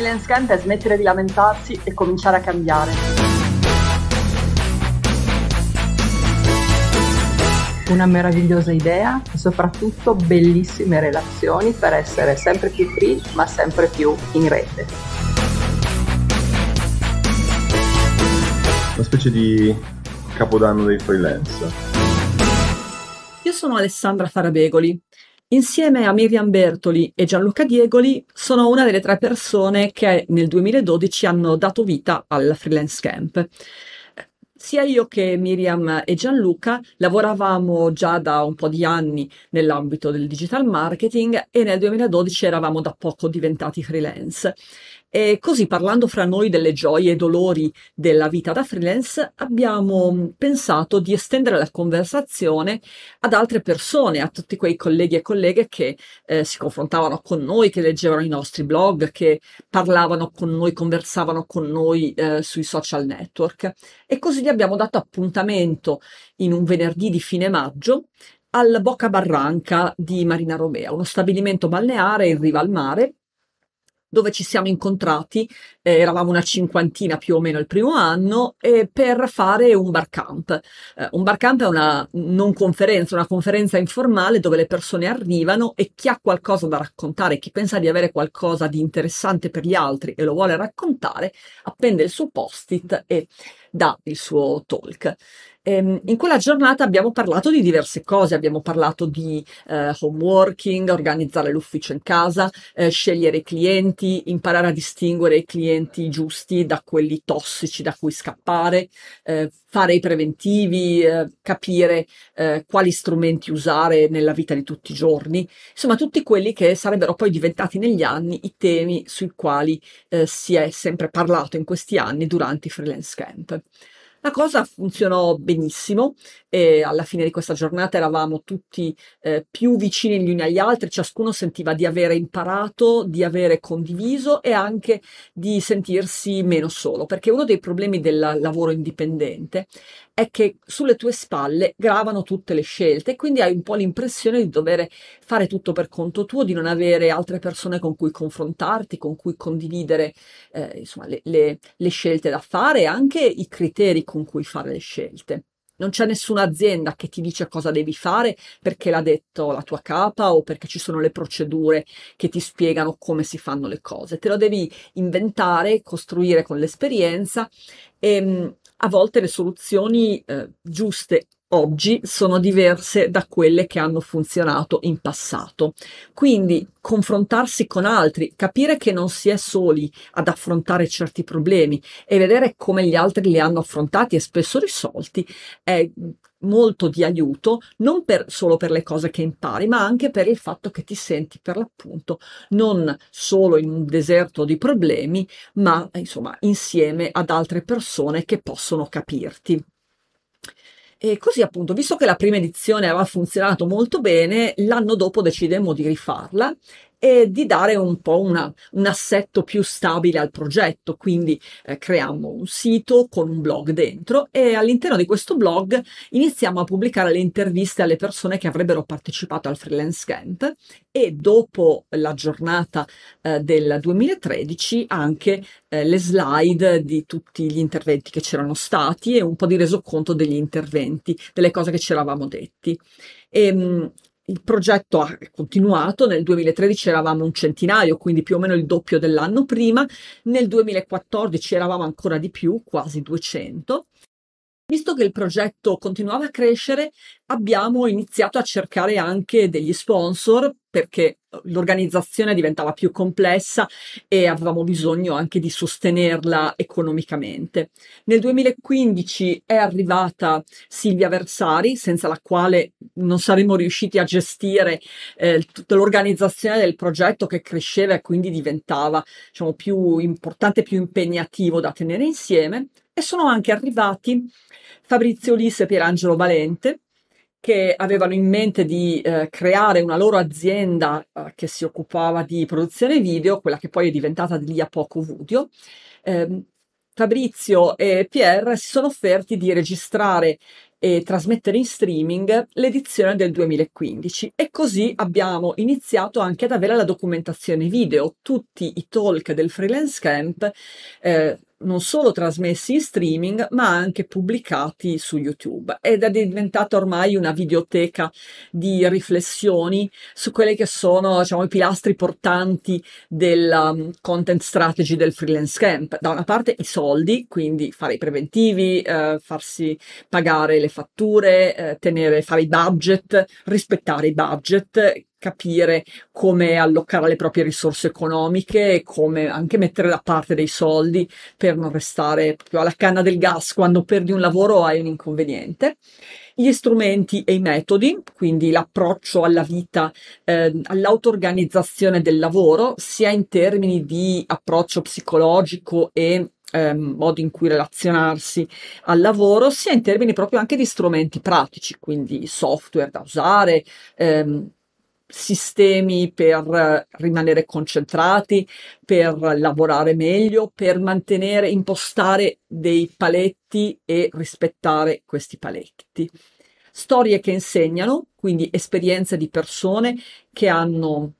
freelance camp è smettere di lamentarsi e cominciare a cambiare. Una meravigliosa idea e soprattutto bellissime relazioni per essere sempre più free ma sempre più in rete. Una specie di capodanno dei freelance. Io sono Alessandra Farabegoli Insieme a Miriam Bertoli e Gianluca Diegoli sono una delle tre persone che nel 2012 hanno dato vita al Freelance Camp. Sia io che Miriam e Gianluca lavoravamo già da un po' di anni nell'ambito del digital marketing e nel 2012 eravamo da poco diventati freelance. E così parlando fra noi delle gioie e dolori della vita da freelance, abbiamo pensato di estendere la conversazione ad altre persone, a tutti quei colleghi e colleghe che eh, si confrontavano con noi, che leggevano i nostri blog, che parlavano con noi, conversavano con noi eh, sui social network. E così gli abbiamo dato appuntamento in un venerdì di fine maggio al Bocca Barranca di Marina Romea, uno stabilimento balneare in riva al mare dove ci siamo incontrati, eh, eravamo una cinquantina più o meno il primo anno, eh, per fare un bar camp. Eh, un bar camp è una non conferenza, una conferenza informale dove le persone arrivano e chi ha qualcosa da raccontare, chi pensa di avere qualcosa di interessante per gli altri e lo vuole raccontare, appende il suo post-it e dà il suo talk. Ehm, in quella giornata abbiamo parlato di diverse cose, abbiamo parlato di eh, home working, organizzare l'ufficio in casa, eh, scegliere i clienti, imparare a distinguere i clienti giusti da quelli tossici da cui scappare, eh, fare i preventivi, eh, capire eh, quali strumenti usare nella vita di tutti i giorni, insomma tutti quelli che sarebbero poi diventati negli anni i temi sui quali eh, si è sempre parlato in questi anni durante i freelance camp. La cosa funzionò benissimo e alla fine di questa giornata eravamo tutti eh, più vicini gli uni agli altri, ciascuno sentiva di avere imparato, di avere condiviso e anche di sentirsi meno solo, perché uno dei problemi del lavoro indipendente è che sulle tue spalle gravano tutte le scelte e quindi hai un po' l'impressione di dover fare tutto per conto tuo, di non avere altre persone con cui confrontarti, con cui condividere eh, insomma, le, le, le scelte da fare e anche i criteri con cui fare le scelte. Non c'è nessuna azienda che ti dice cosa devi fare perché l'ha detto la tua capa o perché ci sono le procedure che ti spiegano come si fanno le cose. Te lo devi inventare, costruire con l'esperienza e mm, a volte le soluzioni eh, giuste oggi sono diverse da quelle che hanno funzionato in passato. Quindi confrontarsi con altri, capire che non si è soli ad affrontare certi problemi e vedere come gli altri li hanno affrontati e spesso risolti è molto di aiuto, non per, solo per le cose che impari, ma anche per il fatto che ti senti per l'appunto non solo in un deserto di problemi, ma insomma insieme ad altre persone che possono capirti. E così appunto, visto che la prima edizione aveva funzionato molto bene, l'anno dopo decidemmo di rifarla e di dare un po' una, un assetto più stabile al progetto. Quindi eh, creiamo un sito con un blog dentro e all'interno di questo blog iniziamo a pubblicare le interviste alle persone che avrebbero partecipato al freelance camp e dopo la giornata eh, del 2013 anche eh, le slide di tutti gli interventi che c'erano stati e un po' di resoconto degli interventi, delle cose che ci eravamo detti. E, ehm, il progetto ha continuato, nel 2013 eravamo un centinaio, quindi più o meno il doppio dell'anno prima, nel 2014 eravamo ancora di più, quasi 200. Visto che il progetto continuava a crescere, abbiamo iniziato a cercare anche degli sponsor perché l'organizzazione diventava più complessa e avevamo bisogno anche di sostenerla economicamente. Nel 2015 è arrivata Silvia Versari, senza la quale non saremmo riusciti a gestire eh, tutta l'organizzazione del progetto che cresceva e quindi diventava diciamo, più importante, più impegnativo da tenere insieme. E sono anche arrivati Fabrizio Lisse e Pierangelo Valente, che avevano in mente di eh, creare una loro azienda eh, che si occupava di produzione video, quella che poi è diventata di lì a poco Vudio. Eh, Fabrizio e Pierre si sono offerti di registrare e trasmettere in streaming l'edizione del 2015 e così abbiamo iniziato anche ad avere la documentazione video, tutti i talk del freelance camp eh, non solo trasmessi in streaming, ma anche pubblicati su YouTube ed è diventata ormai una videoteca di riflessioni su quelli che sono diciamo, i pilastri portanti della um, content strategy del freelance camp. Da una parte i soldi, quindi fare i preventivi, eh, farsi pagare le fatture, eh, tenere, fare i budget, rispettare i budget, capire come allocare le proprie risorse economiche e come anche mettere da parte dei soldi per non restare proprio alla canna del gas quando perdi un lavoro o hai un inconveniente. Gli strumenti e i metodi, quindi l'approccio alla vita, eh, all'auto-organizzazione del lavoro, sia in termini di approccio psicologico e eh, modo in cui relazionarsi al lavoro, sia in termini proprio anche di strumenti pratici, quindi software da usare, ehm, sistemi per rimanere concentrati, per lavorare meglio, per mantenere, impostare dei paletti e rispettare questi paletti. Storie che insegnano, quindi esperienze di persone che hanno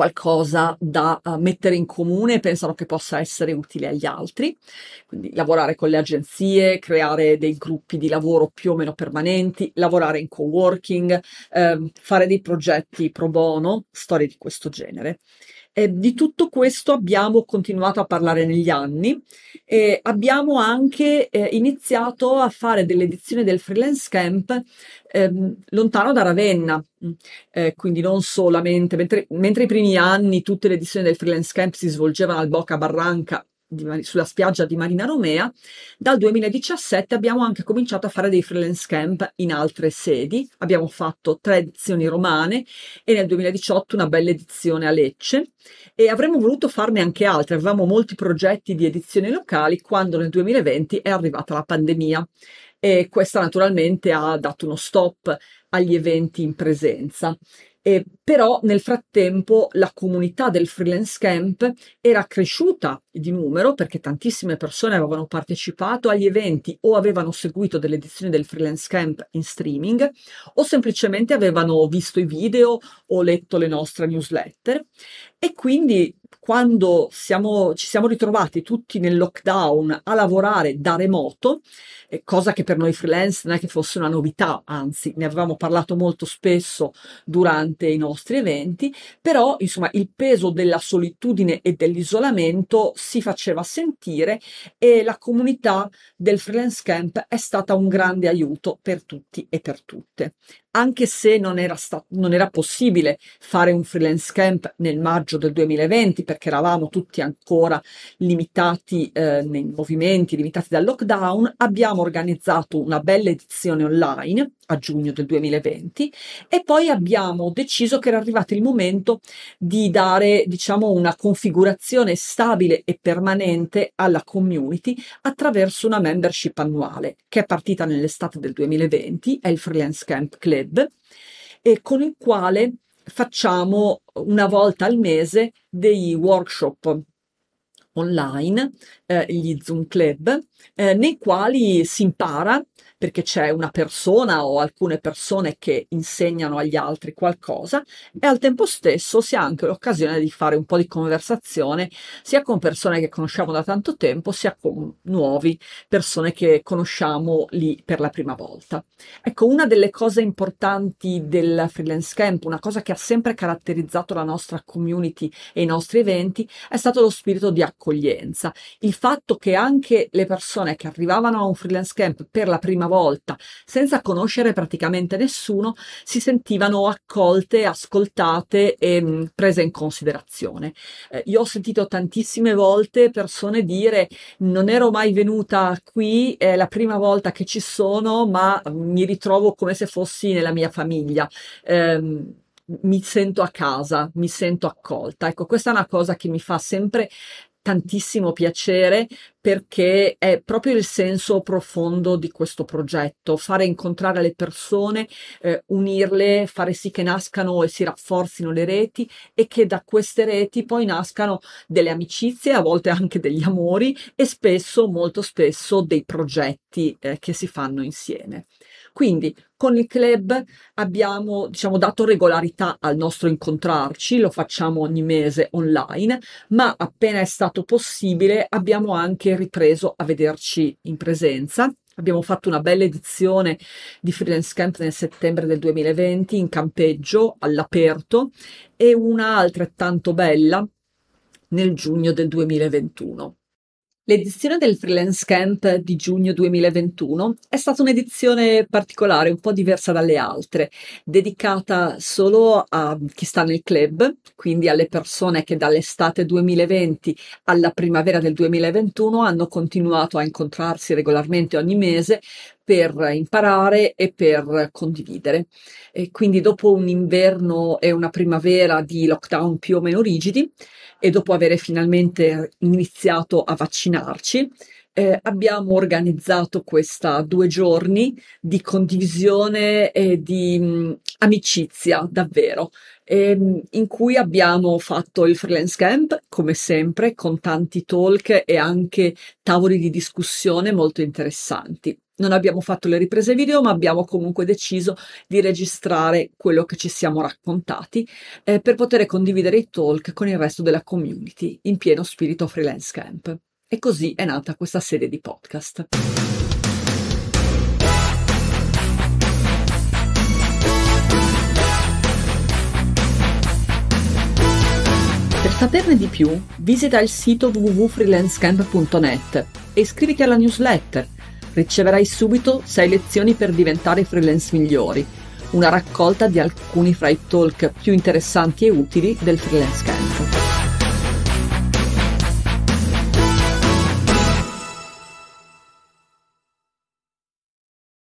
qualcosa da uh, mettere in comune e pensano che possa essere utile agli altri. Quindi lavorare con le agenzie, creare dei gruppi di lavoro più o meno permanenti, lavorare in co-working, eh, fare dei progetti pro bono, storie di questo genere. Eh, di tutto questo abbiamo continuato a parlare negli anni e abbiamo anche eh, iniziato a fare delle edizioni del freelance camp ehm, lontano da Ravenna, eh, quindi non solamente, mentre, mentre i primi anni tutte le edizioni del freelance camp si svolgevano al Boca Barranca di, sulla spiaggia di Marina Romea, dal 2017 abbiamo anche cominciato a fare dei freelance camp in altre sedi. Abbiamo fatto tre edizioni romane e nel 2018 una bella edizione a Lecce e avremmo voluto farne anche altre. Avevamo molti progetti di edizioni locali quando nel 2020 è arrivata la pandemia e questa naturalmente ha dato uno stop agli eventi in presenza. Eh, però nel frattempo la comunità del freelance camp era cresciuta di numero perché tantissime persone avevano partecipato agli eventi o avevano seguito delle edizioni del freelance camp in streaming o semplicemente avevano visto i video o letto le nostre newsletter. E quindi quando siamo, ci siamo ritrovati tutti nel lockdown a lavorare da remoto, eh, cosa che per noi freelance non è che fosse una novità, anzi ne avevamo parlato molto spesso durante i nostri eventi, però insomma il peso della solitudine e dell'isolamento si faceva sentire e la comunità del freelance camp è stata un grande aiuto per tutti e per tutte anche se non era, sta- non era possibile fare un freelance camp nel maggio del 2020 perché eravamo tutti ancora limitati eh, nei movimenti, limitati dal lockdown, abbiamo organizzato una bella edizione online a giugno del 2020 e poi abbiamo deciso che era arrivato il momento di dare diciamo una configurazione stabile e permanente alla community attraverso una membership annuale che è partita nell'estate del 2020 è il Freelance Camp Club e con il quale facciamo una volta al mese dei workshop online, eh, gli Zoom Club, eh, nei quali si impara perché c'è una persona o alcune persone che insegnano agli altri qualcosa e al tempo stesso si ha anche l'occasione di fare un po' di conversazione sia con persone che conosciamo da tanto tempo sia con nuovi persone che conosciamo lì per la prima volta. Ecco, una delle cose importanti del freelance camp, una cosa che ha sempre caratterizzato la nostra community e i nostri eventi è stato lo spirito di accoglienza, il fatto che anche le persone che arrivavano a un freelance camp per la prima volta, senza conoscere praticamente nessuno, si sentivano accolte, ascoltate e mh, prese in considerazione. Eh, io ho sentito tantissime volte persone dire non ero mai venuta qui, è la prima volta che ci sono, ma mi ritrovo come se fossi nella mia famiglia. Eh, mi sento a casa, mi sento accolta. Ecco, questa è una cosa che mi fa sempre tantissimo piacere perché è proprio il senso profondo di questo progetto, fare incontrare le persone, eh, unirle, fare sì che nascano e si rafforzino le reti e che da queste reti poi nascano delle amicizie, a volte anche degli amori e spesso, molto spesso, dei progetti eh, che si fanno insieme. Quindi con il club abbiamo diciamo, dato regolarità al nostro incontrarci, lo facciamo ogni mese online, ma appena è stato possibile abbiamo anche ripreso a vederci in presenza. Abbiamo fatto una bella edizione di Freelance Camp nel settembre del 2020 in campeggio all'aperto e una altrettanto bella nel giugno del 2021. L'edizione del Freelance Camp di giugno 2021 è stata un'edizione particolare, un po' diversa dalle altre, dedicata solo a chi sta nel club, quindi alle persone che dall'estate 2020 alla primavera del 2021 hanno continuato a incontrarsi regolarmente ogni mese per imparare e per condividere. E quindi dopo un inverno e una primavera di lockdown più o meno rigidi, e dopo aver finalmente iniziato a vaccinarci, eh, abbiamo organizzato questa due giorni di condivisione e di mh, mm, amicizia davvero, ehm, in cui abbiamo fatto il freelance camp come sempre con tanti talk e anche tavoli di discussione molto interessanti. Non abbiamo fatto le riprese video, ma abbiamo comunque deciso di registrare quello che ci siamo raccontati eh, per poter condividere i talk con il resto della community in pieno spirito freelance camp. E così è nata questa serie di podcast. Per saperne di più, visita il sito www.freelancecamp.net e iscriviti alla newsletter riceverai subito 6 lezioni per diventare freelance migliori, una raccolta di alcuni fra i talk più interessanti e utili del freelance camp.